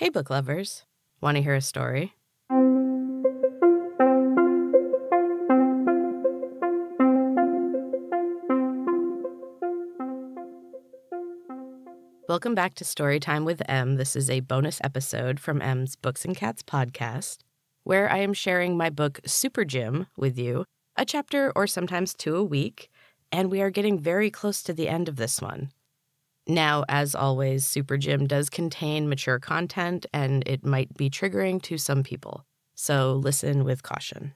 Hey, book lovers. Want to hear a story? Welcome back to Storytime with M. This is a bonus episode from M's Books and Cats podcast, where I am sharing my book SuperGym with you, a chapter or sometimes two a week, and we are getting very close to the end of this one. Now, as always, SuperGym does contain mature content and it might be triggering to some people, so listen with caution.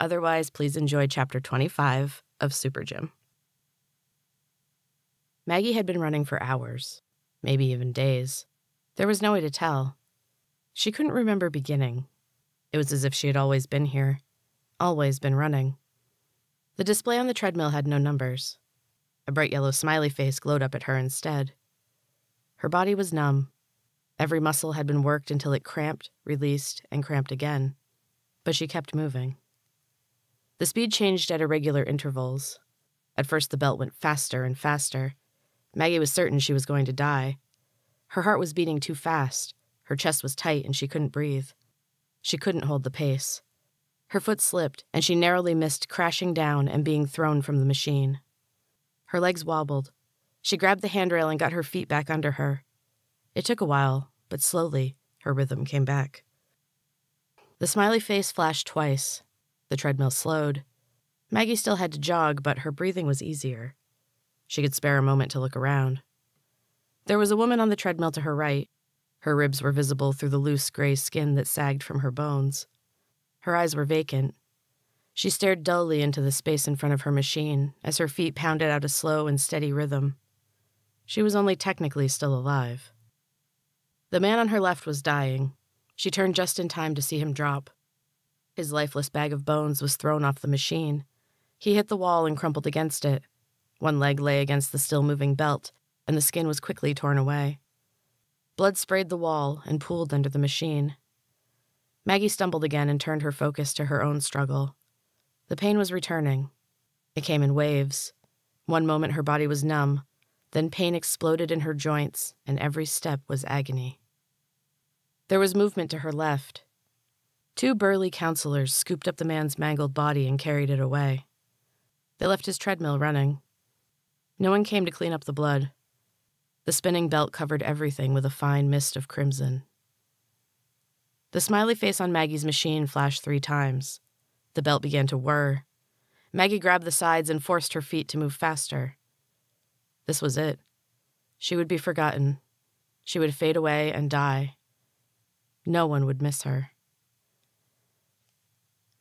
Otherwise, please enjoy chapter 25 of SuperGym. Maggie had been running for hours, maybe even days. There was no way to tell. She couldn't remember beginning. It was as if she had always been here, always been running. The display on the treadmill had no numbers. A bright yellow smiley face glowed up at her instead. Her body was numb. Every muscle had been worked until it cramped, released, and cramped again. But she kept moving. The speed changed at irregular intervals. At first, the belt went faster and faster. Maggie was certain she was going to die. Her heart was beating too fast. Her chest was tight and she couldn't breathe. She couldn't hold the pace. Her foot slipped, and she narrowly missed crashing down and being thrown from the machine. Her legs wobbled. She grabbed the handrail and got her feet back under her. It took a while, but slowly, her rhythm came back. The smiley face flashed twice. The treadmill slowed. Maggie still had to jog, but her breathing was easier. She could spare a moment to look around. There was a woman on the treadmill to her right. Her ribs were visible through the loose gray skin that sagged from her bones. Her eyes were vacant, she stared dully into the space in front of her machine as her feet pounded out a slow and steady rhythm. She was only technically still alive. The man on her left was dying. She turned just in time to see him drop. His lifeless bag of bones was thrown off the machine. He hit the wall and crumpled against it. One leg lay against the still moving belt, and the skin was quickly torn away. Blood sprayed the wall and pooled under the machine. Maggie stumbled again and turned her focus to her own struggle. The pain was returning. It came in waves. One moment her body was numb, then pain exploded in her joints, and every step was agony. There was movement to her left. Two burly counselors scooped up the man's mangled body and carried it away. They left his treadmill running. No one came to clean up the blood. The spinning belt covered everything with a fine mist of crimson. The smiley face on Maggie's machine flashed three times. The belt began to whir. Maggie grabbed the sides and forced her feet to move faster. This was it. She would be forgotten. She would fade away and die. No one would miss her.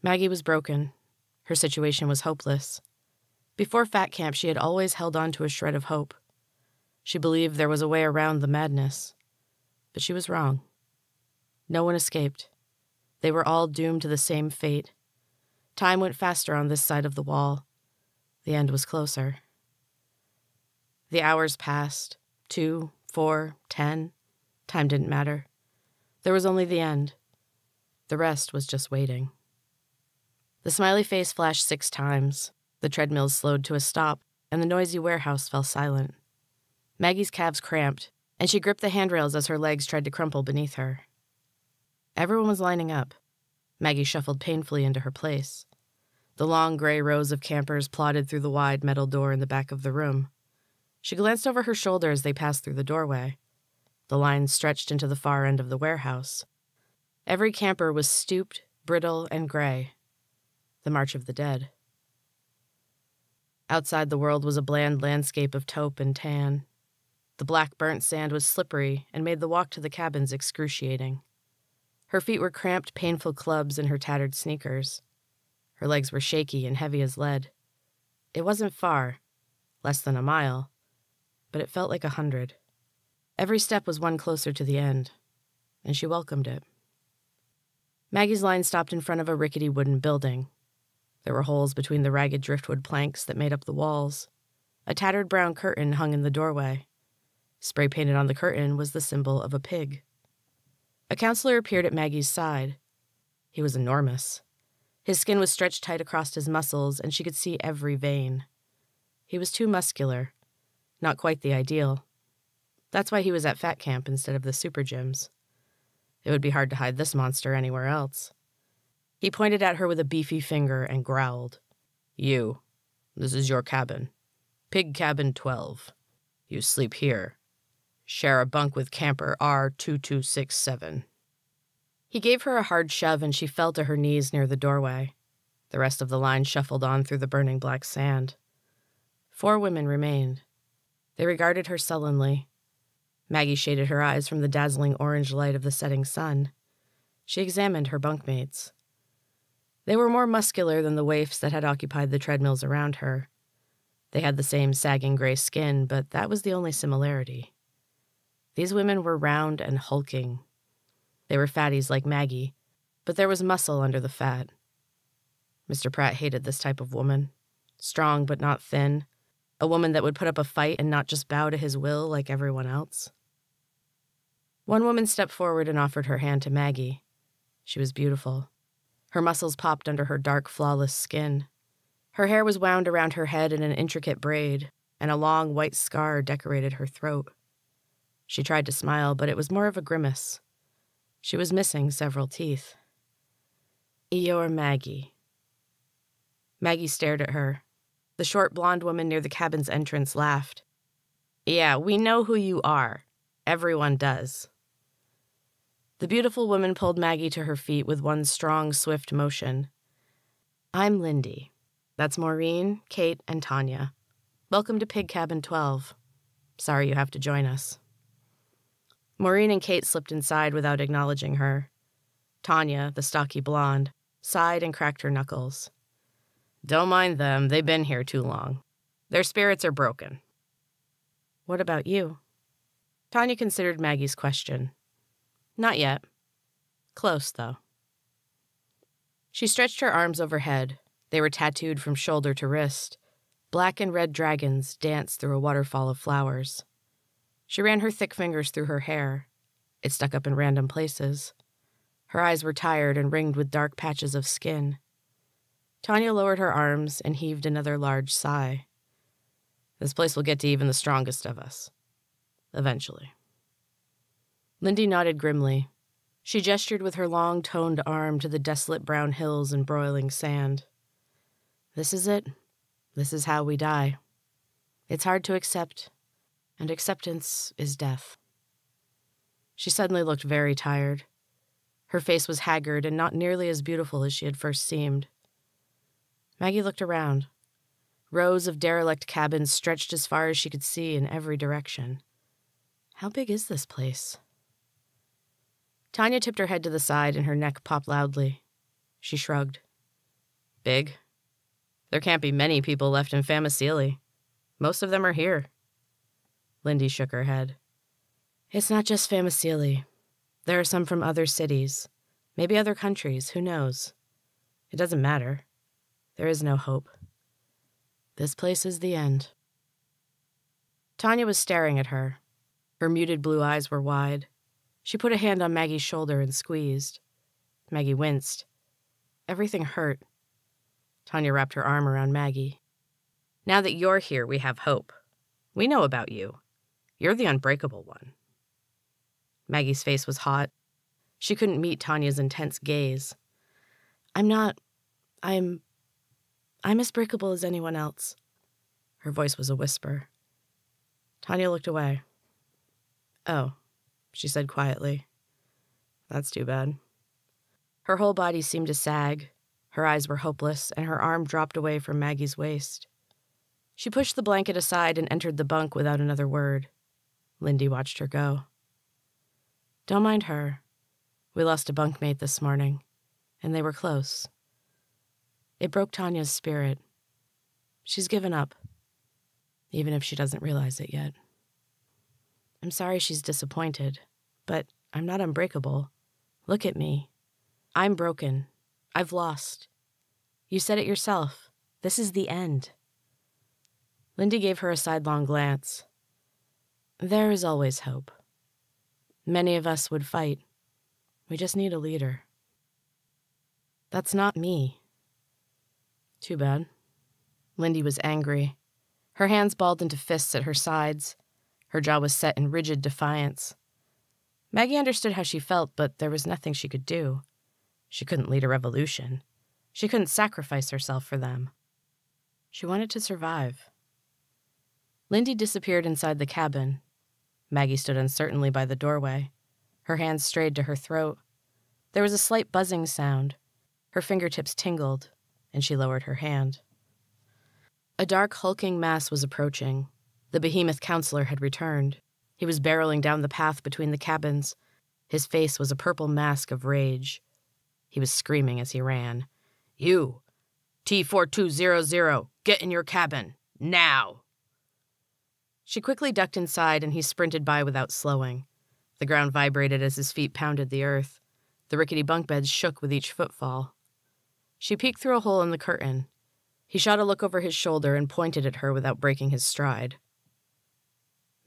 Maggie was broken. Her situation was hopeless. Before Fat Camp, she had always held on to a shred of hope. She believed there was a way around the madness. But she was wrong. No one escaped. They were all doomed to the same fate Time went faster on this side of the wall. The end was closer. The hours passed two, four, ten. Time didn't matter. There was only the end. The rest was just waiting. The smiley face flashed six times. The treadmills slowed to a stop, and the noisy warehouse fell silent. Maggie's calves cramped, and she gripped the handrails as her legs tried to crumple beneath her. Everyone was lining up. Maggie shuffled painfully into her place. The long gray rows of campers plodded through the wide metal door in the back of the room. She glanced over her shoulder as they passed through the doorway. The line stretched into the far end of the warehouse. Every camper was stooped, brittle, and gray. The March of the Dead. Outside the world was a bland landscape of taupe and tan. The black burnt sand was slippery and made the walk to the cabins excruciating. Her feet were cramped, painful clubs in her tattered sneakers. Her legs were shaky and heavy as lead. It wasn't far, less than a mile, but it felt like a hundred. Every step was one closer to the end, and she welcomed it. Maggie's line stopped in front of a rickety wooden building. There were holes between the ragged driftwood planks that made up the walls. A tattered brown curtain hung in the doorway. Spray painted on the curtain was the symbol of a pig. A counselor appeared at Maggie's side. He was enormous. His skin was stretched tight across his muscles, and she could see every vein. He was too muscular. Not quite the ideal. That's why he was at Fat Camp instead of the super gyms. It would be hard to hide this monster anywhere else. He pointed at her with a beefy finger and growled. You. This is your cabin. Pig Cabin 12. You sleep here. Share a bunk with camper R2267. He gave her a hard shove and she fell to her knees near the doorway. The rest of the line shuffled on through the burning black sand. Four women remained. They regarded her sullenly. Maggie shaded her eyes from the dazzling orange light of the setting sun. She examined her bunkmates. They were more muscular than the waifs that had occupied the treadmills around her. They had the same sagging gray skin, but that was the only similarity. These women were round and hulking. They were fatties like Maggie, but there was muscle under the fat. Mr. Pratt hated this type of woman strong but not thin, a woman that would put up a fight and not just bow to his will like everyone else. One woman stepped forward and offered her hand to Maggie. She was beautiful. Her muscles popped under her dark, flawless skin. Her hair was wound around her head in an intricate braid, and a long white scar decorated her throat. She tried to smile, but it was more of a grimace. She was missing several teeth. You're Maggie. Maggie stared at her, the short blonde woman near the cabin's entrance laughed. Yeah, we know who you are. Everyone does. The beautiful woman pulled Maggie to her feet with one strong, swift motion. I'm Lindy. That's Maureen, Kate, and Tanya. Welcome to Pig Cabin 12. Sorry you have to join us. Maureen and Kate slipped inside without acknowledging her. Tanya, the stocky blonde, sighed and cracked her knuckles. Don't mind them, they've been here too long. Their spirits are broken. What about you? Tanya considered Maggie's question. Not yet. Close, though. She stretched her arms overhead. They were tattooed from shoulder to wrist. Black and red dragons danced through a waterfall of flowers. She ran her thick fingers through her hair. It stuck up in random places. Her eyes were tired and ringed with dark patches of skin. Tanya lowered her arms and heaved another large sigh. This place will get to even the strongest of us. Eventually. Lindy nodded grimly. She gestured with her long, toned arm to the desolate brown hills and broiling sand. This is it. This is how we die. It's hard to accept, and acceptance is death. She suddenly looked very tired. Her face was haggard and not nearly as beautiful as she had first seemed. Maggie looked around. Rows of derelict cabins stretched as far as she could see in every direction. How big is this place? Tanya tipped her head to the side and her neck popped loudly. She shrugged. Big? There can't be many people left in Famaseely. Most of them are here. Lindy shook her head. It's not just Famaseely. There are some from other cities, maybe other countries, who knows? It doesn't matter. There is no hope. This place is the end. Tanya was staring at her. Her muted blue eyes were wide. She put a hand on Maggie's shoulder and squeezed. Maggie winced. Everything hurt. Tanya wrapped her arm around Maggie. Now that you're here, we have hope. We know about you. You're the unbreakable one. Maggie's face was hot. She couldn't meet Tanya's intense gaze. I'm not. I'm. I'm as breakable as anyone else. Her voice was a whisper. Tanya looked away. Oh, she said quietly. That's too bad. Her whole body seemed to sag. Her eyes were hopeless, and her arm dropped away from Maggie's waist. She pushed the blanket aside and entered the bunk without another word. Lindy watched her go. Don't mind her. We lost a bunkmate this morning, and they were close. It broke Tanya's spirit. She's given up, even if she doesn't realize it yet. I'm sorry she's disappointed, but I'm not unbreakable. Look at me. I'm broken. I've lost. You said it yourself. This is the end. Lindy gave her a sidelong glance. There is always hope. Many of us would fight. We just need a leader. That's not me. Too bad. Lindy was angry. Her hands balled into fists at her sides. Her jaw was set in rigid defiance. Maggie understood how she felt, but there was nothing she could do. She couldn't lead a revolution. She couldn't sacrifice herself for them. She wanted to survive. Lindy disappeared inside the cabin. Maggie stood uncertainly by the doorway. Her hands strayed to her throat. There was a slight buzzing sound. Her fingertips tingled, and she lowered her hand. A dark, hulking mass was approaching. The behemoth counselor had returned. He was barreling down the path between the cabins. His face was a purple mask of rage. He was screaming as he ran. You! T4200, get in your cabin! Now! She quickly ducked inside and he sprinted by without slowing. The ground vibrated as his feet pounded the earth. The rickety bunk beds shook with each footfall. She peeked through a hole in the curtain. He shot a look over his shoulder and pointed at her without breaking his stride.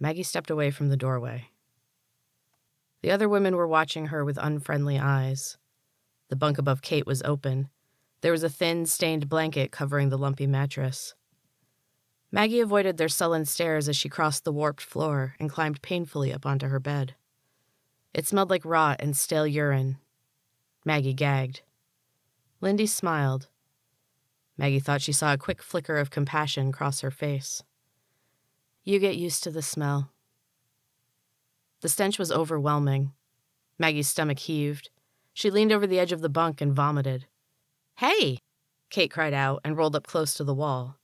Maggie stepped away from the doorway. The other women were watching her with unfriendly eyes. The bunk above Kate was open. There was a thin, stained blanket covering the lumpy mattress. Maggie avoided their sullen stares as she crossed the warped floor and climbed painfully up onto her bed. It smelled like rot and stale urine. Maggie gagged. Lindy smiled. Maggie thought she saw a quick flicker of compassion cross her face. You get used to the smell. The stench was overwhelming. Maggie's stomach heaved. She leaned over the edge of the bunk and vomited. Hey! Kate cried out and rolled up close to the wall.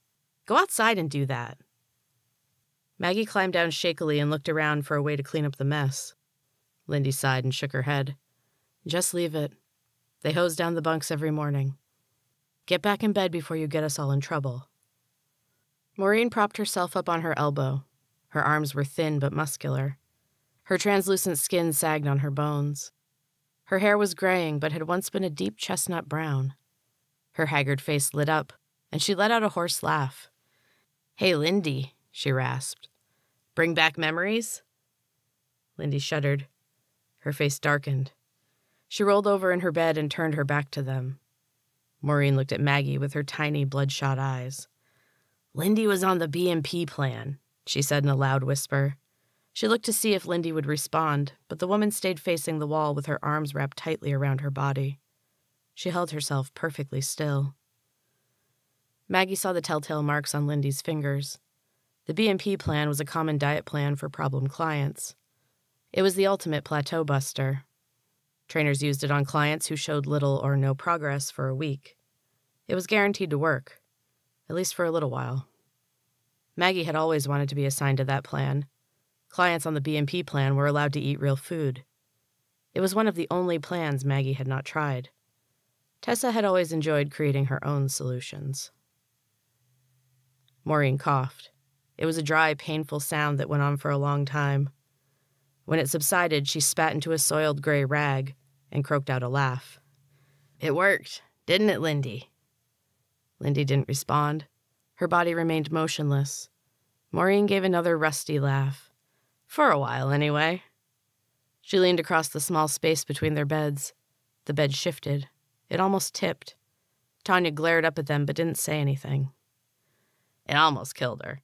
Go outside and do that. Maggie climbed down shakily and looked around for a way to clean up the mess. Lindy sighed and shook her head. Just leave it. They hose down the bunks every morning. Get back in bed before you get us all in trouble. Maureen propped herself up on her elbow. Her arms were thin but muscular. Her translucent skin sagged on her bones. Her hair was graying but had once been a deep chestnut brown. Her haggard face lit up, and she let out a hoarse laugh. Hey, Lindy, she rasped. Bring back memories? Lindy shuddered. Her face darkened. She rolled over in her bed and turned her back to them. Maureen looked at Maggie with her tiny, bloodshot eyes. Lindy was on the BMP plan, she said in a loud whisper. She looked to see if Lindy would respond, but the woman stayed facing the wall with her arms wrapped tightly around her body. She held herself perfectly still. Maggie saw the telltale marks on Lindy's fingers. The BMP plan was a common diet plan for problem clients. It was the ultimate plateau buster. Trainers used it on clients who showed little or no progress for a week. It was guaranteed to work, at least for a little while. Maggie had always wanted to be assigned to that plan. Clients on the BMP plan were allowed to eat real food. It was one of the only plans Maggie had not tried. Tessa had always enjoyed creating her own solutions. Maureen coughed. It was a dry, painful sound that went on for a long time. When it subsided, she spat into a soiled gray rag and croaked out a laugh. It worked, didn't it, Lindy? Lindy didn't respond. Her body remained motionless. Maureen gave another rusty laugh. For a while, anyway. She leaned across the small space between their beds. The bed shifted. It almost tipped. Tanya glared up at them but didn't say anything. It almost killed her.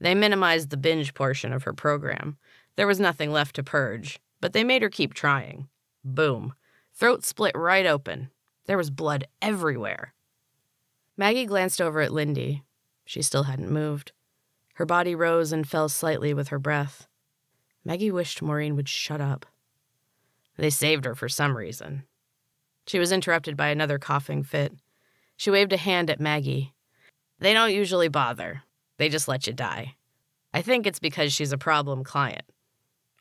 They minimized the binge portion of her program, there was nothing left to purge, but they made her keep trying. Boom. Throat split right open. There was blood everywhere. Maggie glanced over at Lindy. She still hadn't moved. Her body rose and fell slightly with her breath. Maggie wished Maureen would shut up. They saved her for some reason. She was interrupted by another coughing fit. She waved a hand at Maggie. They don't usually bother, they just let you die. I think it's because she's a problem client.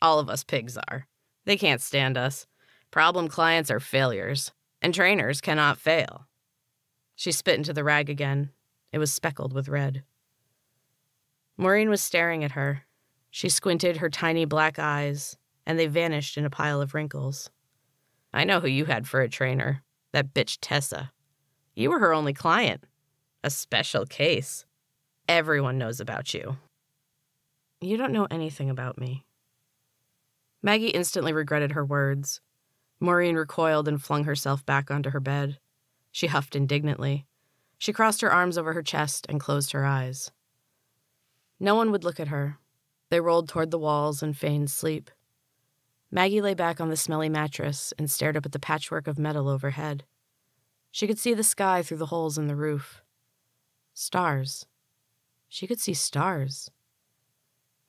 All of us pigs are. They can't stand us. Problem clients are failures, and trainers cannot fail. She spit into the rag again. It was speckled with red. Maureen was staring at her. She squinted her tiny black eyes, and they vanished in a pile of wrinkles. I know who you had for a trainer that bitch Tessa. You were her only client. A special case. Everyone knows about you. You don't know anything about me. Maggie instantly regretted her words. Maureen recoiled and flung herself back onto her bed. She huffed indignantly. She crossed her arms over her chest and closed her eyes. No one would look at her. They rolled toward the walls and feigned sleep. Maggie lay back on the smelly mattress and stared up at the patchwork of metal overhead. She could see the sky through the holes in the roof. Stars. She could see stars.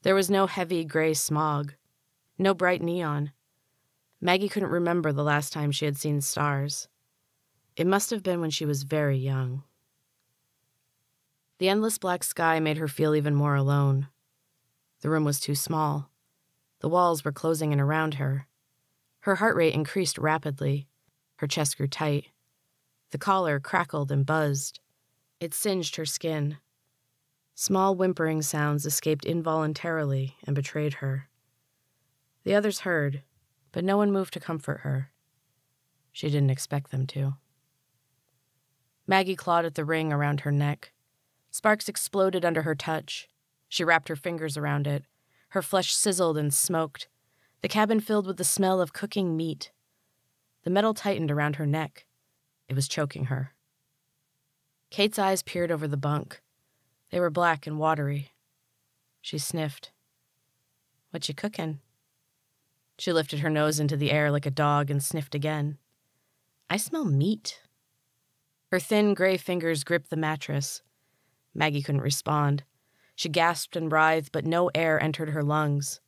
There was no heavy gray smog, no bright neon. Maggie couldn't remember the last time she had seen stars. It must have been when she was very young. The endless black sky made her feel even more alone. The room was too small. The walls were closing in around her. Her heart rate increased rapidly. Her chest grew tight. The collar crackled and buzzed. It singed her skin. Small whimpering sounds escaped involuntarily and betrayed her. The others heard, but no one moved to comfort her. She didn't expect them to. Maggie clawed at the ring around her neck. Sparks exploded under her touch. She wrapped her fingers around it. Her flesh sizzled and smoked. The cabin filled with the smell of cooking meat. The metal tightened around her neck. It was choking her. Kate's eyes peered over the bunk. They were black and watery. She sniffed. What you cookin'? She lifted her nose into the air like a dog and sniffed again. I smell meat. Her thin gray fingers gripped the mattress. Maggie couldn't respond. She gasped and writhed, but no air entered her lungs.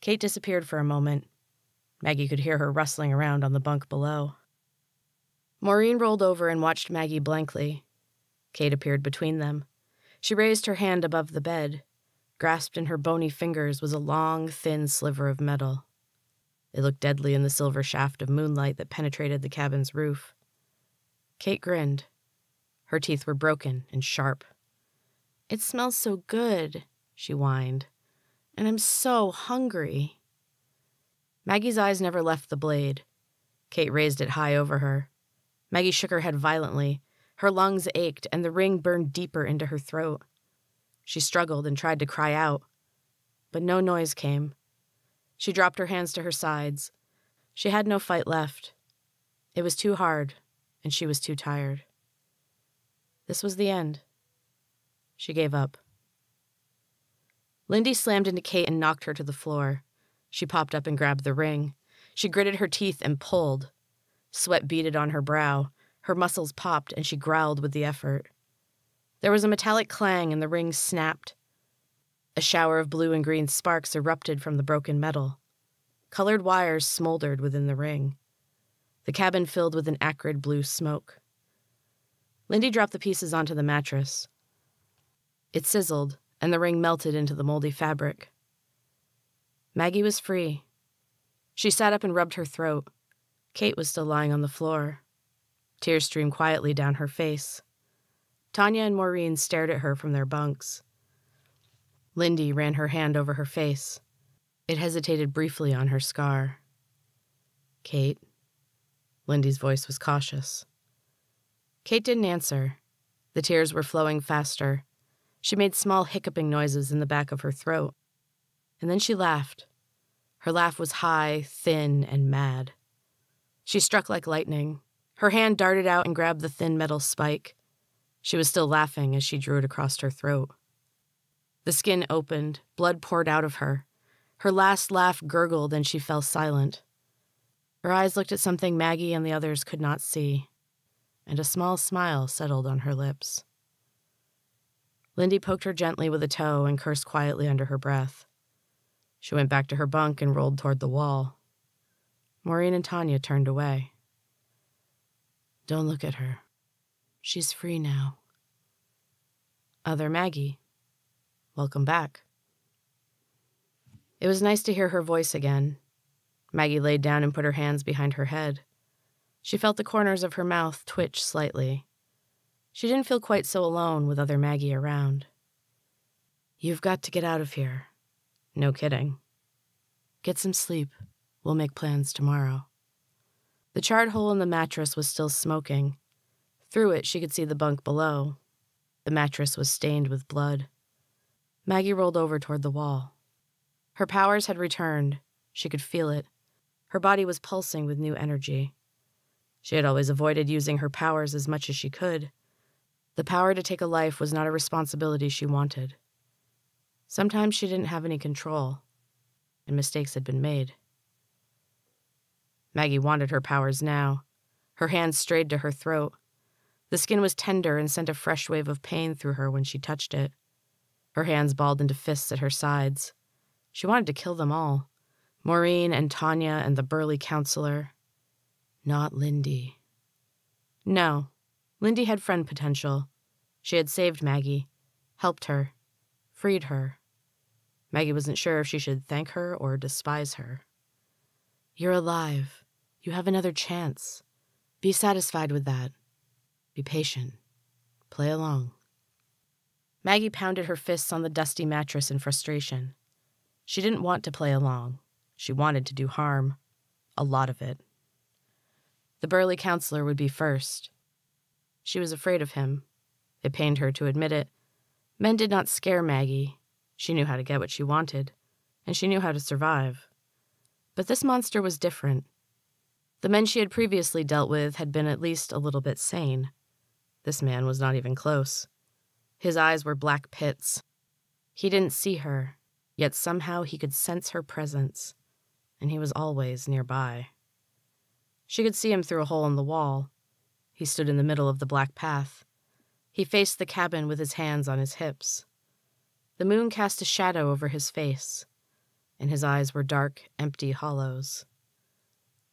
Kate disappeared for a moment. Maggie could hear her rustling around on the bunk below. Maureen rolled over and watched Maggie blankly. Kate appeared between them. She raised her hand above the bed. Grasped in her bony fingers was a long, thin sliver of metal. It looked deadly in the silver shaft of moonlight that penetrated the cabin's roof. Kate grinned. Her teeth were broken and sharp. It smells so good, she whined, and I'm so hungry. Maggie's eyes never left the blade. Kate raised it high over her. Maggie shook her head violently, her lungs ached, and the ring burned deeper into her throat. She struggled and tried to cry out, but no noise came. She dropped her hands to her sides. She had no fight left. It was too hard, and she was too tired. This was the end. She gave up. Lindy slammed into Kate and knocked her to the floor. She popped up and grabbed the ring. She gritted her teeth and pulled. Sweat beaded on her brow. Her muscles popped, and she growled with the effort. There was a metallic clang, and the ring snapped. A shower of blue and green sparks erupted from the broken metal. Colored wires smoldered within the ring. The cabin filled with an acrid blue smoke. Lindy dropped the pieces onto the mattress. It sizzled, and the ring melted into the moldy fabric. Maggie was free. She sat up and rubbed her throat. Kate was still lying on the floor. Tears streamed quietly down her face. Tanya and Maureen stared at her from their bunks. Lindy ran her hand over her face. It hesitated briefly on her scar. Kate? Lindy's voice was cautious. Kate didn't answer. The tears were flowing faster. She made small hiccuping noises in the back of her throat. And then she laughed. Her laugh was high, thin, and mad. She struck like lightning, her hand darted out and grabbed the thin metal spike. She was still laughing as she drew it across her throat. The skin opened, blood poured out of her. Her last laugh gurgled and she fell silent. Her eyes looked at something Maggie and the others could not see, and a small smile settled on her lips. Lindy poked her gently with a toe and cursed quietly under her breath. She went back to her bunk and rolled toward the wall. Maureen and Tanya turned away. Don't look at her. She's free now. Other Maggie, welcome back. It was nice to hear her voice again. Maggie laid down and put her hands behind her head. She felt the corners of her mouth twitch slightly. She didn't feel quite so alone with other Maggie around. You've got to get out of here. No kidding. Get some sleep. We'll make plans tomorrow. The charred hole in the mattress was still smoking. Through it, she could see the bunk below. The mattress was stained with blood. Maggie rolled over toward the wall. Her powers had returned. She could feel it. Her body was pulsing with new energy. She had always avoided using her powers as much as she could. The power to take a life was not a responsibility she wanted. Sometimes she didn't have any control, and mistakes had been made. Maggie wanted her powers now. Her hands strayed to her throat. The skin was tender and sent a fresh wave of pain through her when she touched it. Her hands balled into fists at her sides. She wanted to kill them all Maureen and Tanya and the burly counselor. Not Lindy. No, Lindy had friend potential. She had saved Maggie, helped her, freed her. Maggie wasn't sure if she should thank her or despise her. You're alive. You have another chance. Be satisfied with that. Be patient. Play along. Maggie pounded her fists on the dusty mattress in frustration. She didn't want to play along. She wanted to do harm. A lot of it. The burly counselor would be first. She was afraid of him. It pained her to admit it. Men did not scare Maggie. She knew how to get what she wanted, and she knew how to survive. But this monster was different. The men she had previously dealt with had been at least a little bit sane. This man was not even close. His eyes were black pits. He didn't see her, yet somehow he could sense her presence, and he was always nearby. She could see him through a hole in the wall. He stood in the middle of the black path. He faced the cabin with his hands on his hips. The moon cast a shadow over his face, and his eyes were dark, empty hollows.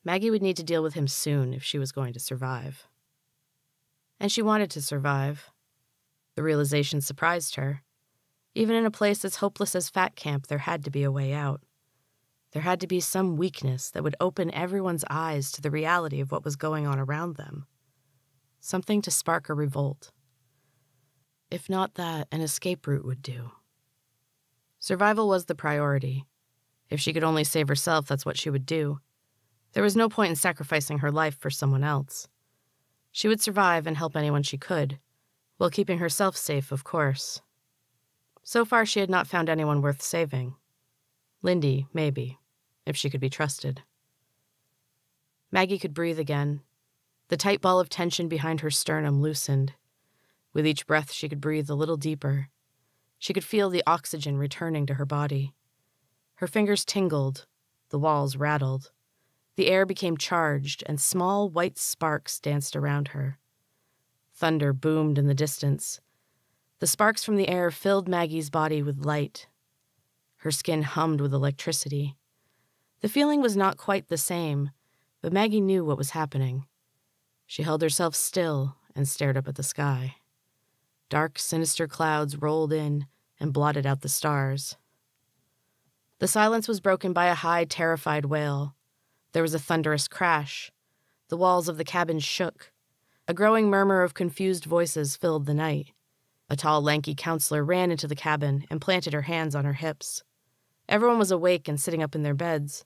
Maggie would need to deal with him soon if she was going to survive. And she wanted to survive. The realization surprised her. Even in a place as hopeless as Fat Camp, there had to be a way out. There had to be some weakness that would open everyone's eyes to the reality of what was going on around them. Something to spark a revolt. If not that, an escape route would do. Survival was the priority. If she could only save herself, that's what she would do. There was no point in sacrificing her life for someone else. She would survive and help anyone she could, while keeping herself safe, of course. So far, she had not found anyone worth saving. Lindy, maybe, if she could be trusted. Maggie could breathe again. The tight ball of tension behind her sternum loosened. With each breath, she could breathe a little deeper. She could feel the oxygen returning to her body. Her fingers tingled, the walls rattled. The air became charged, and small white sparks danced around her. Thunder boomed in the distance. The sparks from the air filled Maggie's body with light. Her skin hummed with electricity. The feeling was not quite the same, but Maggie knew what was happening. She held herself still and stared up at the sky. Dark, sinister clouds rolled in and blotted out the stars. The silence was broken by a high, terrified wail. There was a thunderous crash. The walls of the cabin shook. A growing murmur of confused voices filled the night. A tall, lanky counselor ran into the cabin and planted her hands on her hips. Everyone was awake and sitting up in their beds.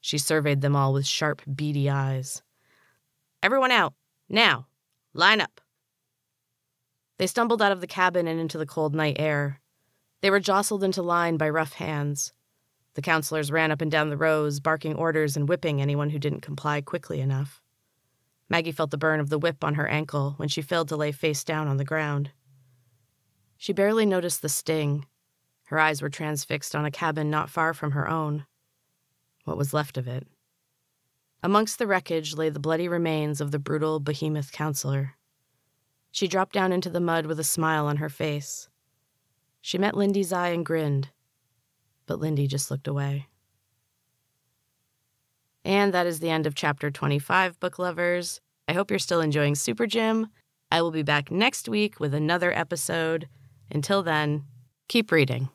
She surveyed them all with sharp, beady eyes. Everyone out, now! Line up! They stumbled out of the cabin and into the cold night air. They were jostled into line by rough hands. The counselors ran up and down the rows, barking orders and whipping anyone who didn't comply quickly enough. Maggie felt the burn of the whip on her ankle when she failed to lay face down on the ground. She barely noticed the sting. Her eyes were transfixed on a cabin not far from her own. What was left of it? Amongst the wreckage lay the bloody remains of the brutal behemoth counselor. She dropped down into the mud with a smile on her face. She met Lindy's eye and grinned, but Lindy just looked away. And that is the end of chapter 25, book lovers. I hope you're still enjoying Super Gym. I will be back next week with another episode. Until then, keep reading.